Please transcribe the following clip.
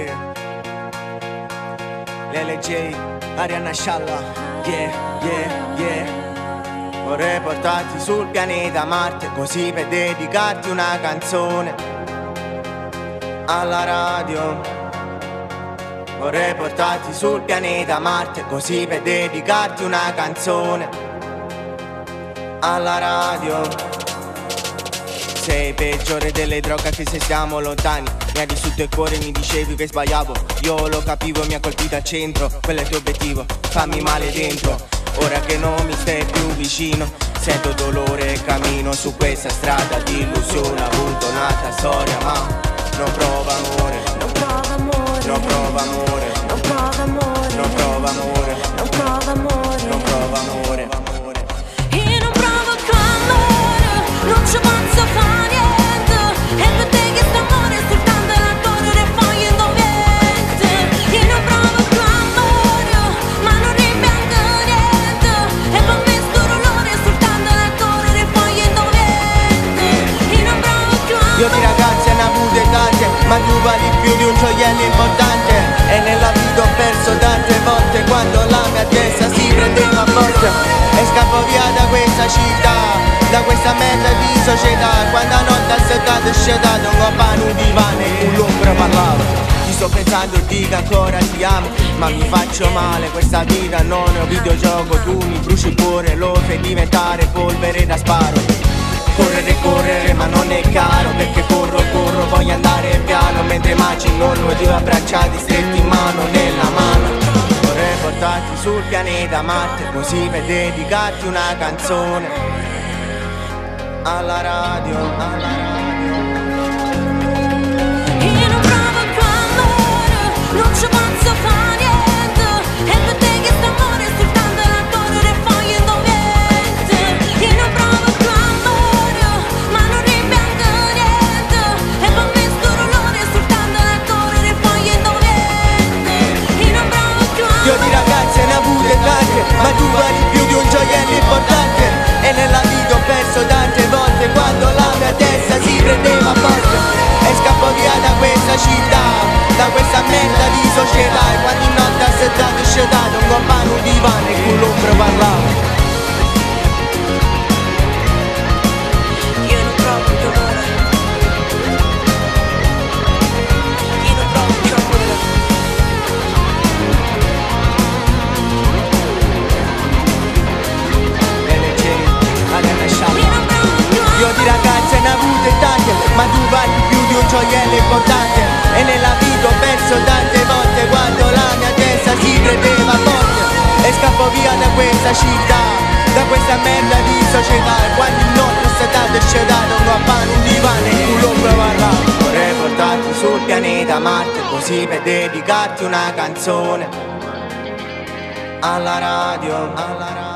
Yeah. L'LJ, Arianna Scialla. Yeah, yeah, yeah. Vorrei portarti sul pianeta Marte così per dedicarti una canzone alla radio. Vorrei portarti sul pianeta Marte così per dedicarti una canzone alla radio. Sei peggiore delle droghe anche se siamo lontani. Mi ha distrutto il cuore e mi dicevi che sbagliavo. Io lo capivo e mi ha colpito al centro. Quello è il tuo obiettivo, fammi male dentro. Ora che non mi stai più vicino Sento dolore e cammino su questa strada di illusione di ragazze ne ho avute tante Ma tu vali più di un gioiello importante. E nella vita ho perso tante volte Quando la mia testa si prendeva a botte E scappo via da questa città Da questa merda di società. Quando a notte al settato è scedato Non ho pane un divano. E con l'ombra parlavo Ti sto pensando e dico ancora ti amo. Ma mi faccio male questa vita non è un videogioco Tu mi bruci il cuore lo fai diventare polvere da sparo Correre, correre ma non è caro Perché corro, corro, voglio andare piano Mentre immagino noi due abbracciati stretti in mano nella mano. Vorrei portarti sul pianeta Marte Così per dedicarti una canzone. Alla radio, alla radio più di un gioiello importante E nella vita ho perso tante volte Quando la mia testa si prendeva a botte E scappo via da questa città Da questa merda di società. E quando in notte è stato scedato Un pane, un divano e un l'ombra parlavo Vorrei portarti sul pianeta Marte Così per dedicarti una canzone. Alla radio, alla radio